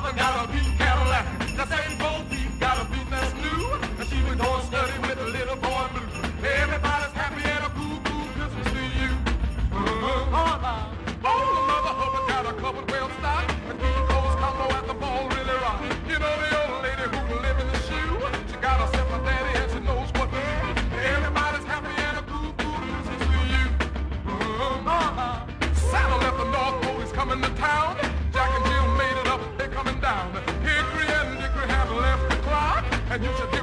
mother got a beat Cadillac. That same old beat. got a beat that's new. And she was going steady with a little boy blue. Everybody's happy and a boo boo Christmas to you. Uh-huh. Uh-huh. Oh, the Mother Hubbard got a couple well stocked. The King Cole's combo at the ball really rock. You know the old lady who can live in the shoe. She got herself a daddy and she knows what to do. Everybody's happy and a boo boo Christmas to you. Uh-huh. Santa left the North Pole, he's coming to town down. Hickory and Dickory have left the clock, and you should